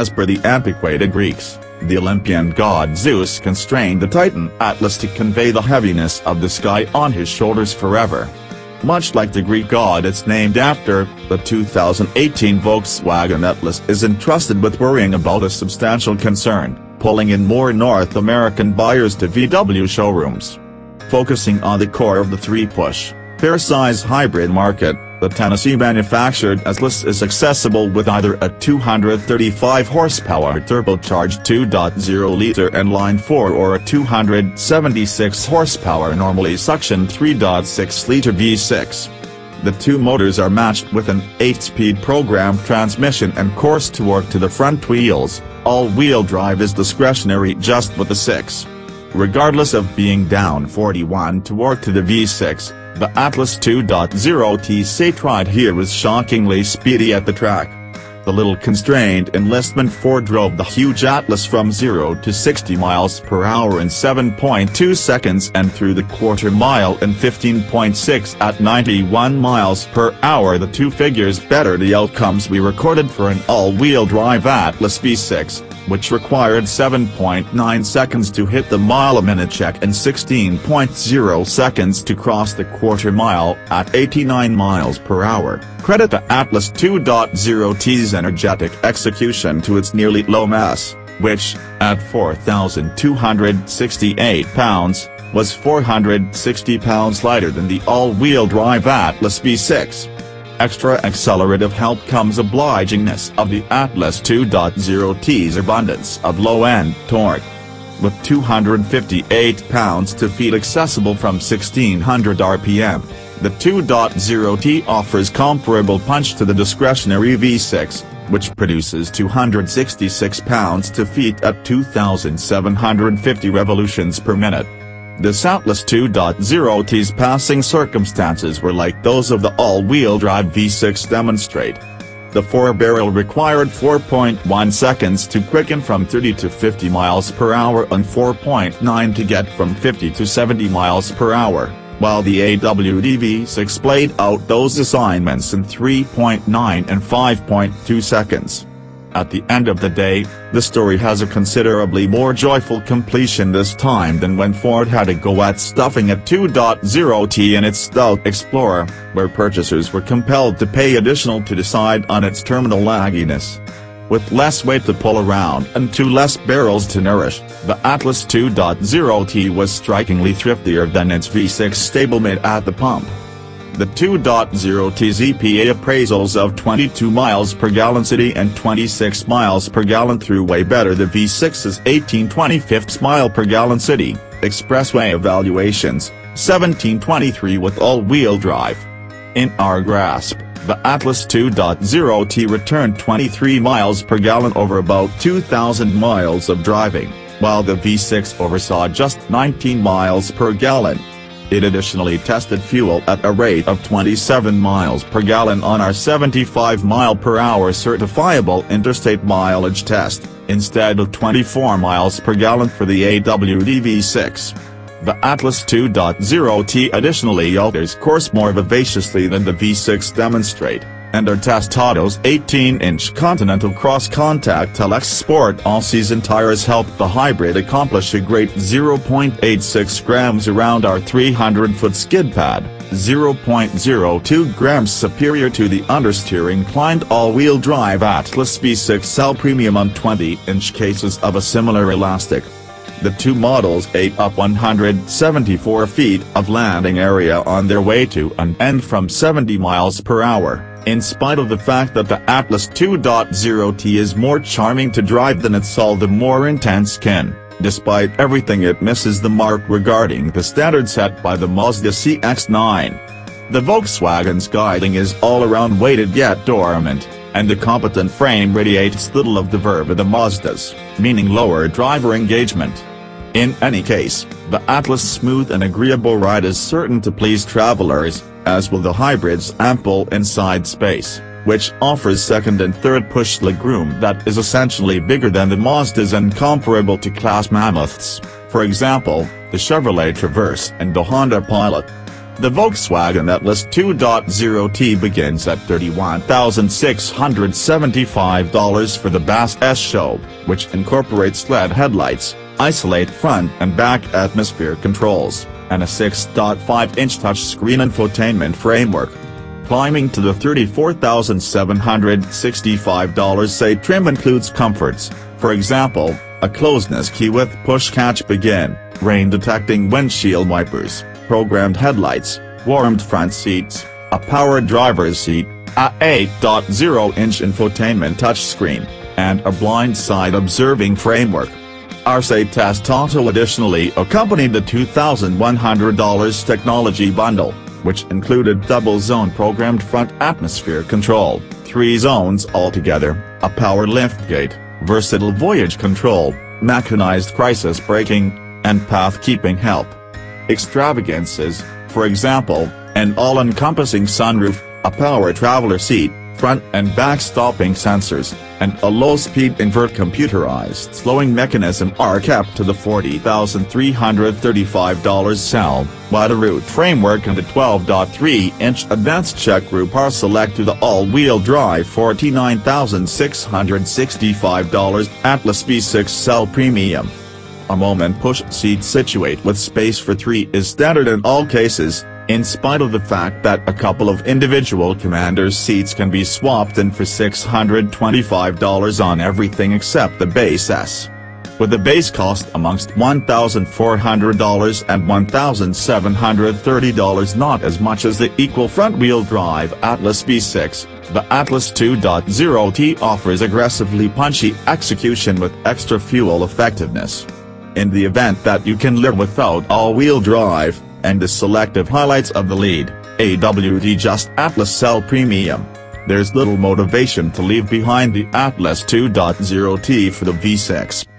As per the antiquated Greeks, the Olympian god Zeus constrained the Titan Atlas to convey the heaviness of the sky on his shoulders forever. Much like the Greek god it's named after, the 2018 Volkswagen Atlas is entrusted with worrying about a substantial concern, pulling in more North American buyers to VW showrooms. Focusing on the core of the three-push, fair-size hybrid market, the Tennessee-manufactured Atlas is accessible with either a 235 horsepower turbocharged 2.0-liter inline-4 or a 276 horsepower normally suctioned 3.6-liter V6. The two motors are matched with an 8-speed programmed transmission and course torque to the front wheels, all-wheel drive is discretionary just with the 6. Regardless of being down 41 torque to the V6, the Atlas 2.0 TC ride here was shockingly speedy at the track. The little constrained enlistment 4 drove the huge Atlas from 0 to 60 miles per hour in 7.2 seconds and through the quarter mile in 15.6 at 91 miles per hour the two figures better the outcomes we recorded for an all-wheel drive Atlas V6 which required 7.9 seconds to hit the mile-a-minute check and 16.0 seconds to cross the quarter mile at 89 miles per hour. Credit the Atlas 2.0T's energetic execution to its nearly low mass, which, at 4,268 pounds, was 460 pounds lighter than the all-wheel drive Atlas V6. Extra accelerative help comes obligingness of the Atlas 2.0T's abundance of low-end torque. With 258 pounds-to-feet accessible from 1600 RPM, the 2.0T offers comparable punch to the discretionary V6, which produces 266 pounds-to-feet at 2,750 revolutions per minute. This Atlas 2.0T's passing circumstances were like those of the all-wheel drive V6 demonstrate. The four-barrel required 4.1 seconds to quicken from 30 to 50 miles per hour and 4.9 to get from 50 to 70 miles per hour, while the AWD V6 played out those assignments in 3.9 and 5.2 seconds. At the end of the day, the story has a considerably more joyful completion this time than when Ford had a go at stuffing a 2.0T in its Stout Explorer, where purchasers were compelled to pay additional to decide on its terminal lagginess. With less weight to pull around and two less barrels to nourish, the Atlas 2.0T was strikingly thriftier than its V6 stablemate at the pump. The 2.0T's EPA appraisals of 22 miles per gallon city and 26 miles per gallon throughway better the V6's 1825 mile per gallon city, expressway evaluations, 1723 with all-wheel drive. In our grasp, the Atlas 2.0T returned 23 miles per gallon over about 2,000 miles of driving, while the V6 oversaw just 19 miles per gallon. It additionally tested fuel at a rate of 27 miles per gallon on our 75 mile per hour certifiable interstate mileage test, instead of 24 miles per gallon for the AWD V6. The Atlas 2.0T additionally alters course more vivaciously than the V6 demonstrate and our Testados 18-inch Continental Cross-Contact LX Sport all-season tires helped the hybrid accomplish a great 0.86 grams around our 300-foot skid pad, 0.02 grams superior to the understeer inclined all-wheel drive Atlas V6L Premium on 20-inch cases of a similar elastic. The two models ate up 174 feet of landing area on their way to and end from 70 miles per hour in spite of the fact that the Atlas 2.0T is more charming to drive than its all the more intense skin, despite everything it misses the mark regarding the standard set by the Mazda CX-9. The Volkswagen's guiding is all-around weighted yet dormant, and the competent frame radiates little of the verve of the Mazdas, meaning lower driver engagement. In any case, the Atlas' smooth and agreeable ride is certain to please travelers, as will the hybrid's ample inside space, which offers second and third push legroom that is essentially bigger than the Mazdas and comparable to class mammoths, for example, the Chevrolet Traverse and the Honda Pilot. The Volkswagen Atlas 2.0T begins at $31,675 for the Bass S Show, which incorporates LED headlights, isolate front and back atmosphere controls, and a 6.5-inch touchscreen infotainment framework. Climbing to the $34,765 SE trim includes comforts, for example, a closeness key with push catch begin, rain-detecting windshield wipers, programmed headlights, warmed front seats, a power driver's seat, a 8.0-inch infotainment touchscreen, and a blind side observing framework. Arce Auto additionally accompanied the $2,100 technology bundle, which included double-zone programmed front atmosphere control, three zones altogether, a power liftgate, versatile voyage control, mechanized crisis braking, and path-keeping help. Extravagances, for example, an all-encompassing sunroof, a power traveler seat, front and back stopping sensors, and a low-speed invert computerized slowing mechanism are kept to the $40,335 SEL, while the root framework and the 12.3-inch advanced check group are select to the all-wheel drive $49,665 Atlas V6 SEL premium. A moment push seat situate with space for three is standard in all cases, in spite of the fact that a couple of individual commander's seats can be swapped in for $625 on everything except the base S. With the base cost amongst $1,400 and $1,730 not as much as the equal front-wheel drive Atlas V6, the Atlas 2.0T offers aggressively punchy execution with extra fuel effectiveness in the event that you can live without all-wheel drive, and the selective highlights of the lead, AWD Just Atlas SEL Premium. There's little motivation to leave behind the Atlas 2.0T for the V6.